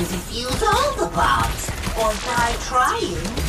to defuse all the bombs, or die trying.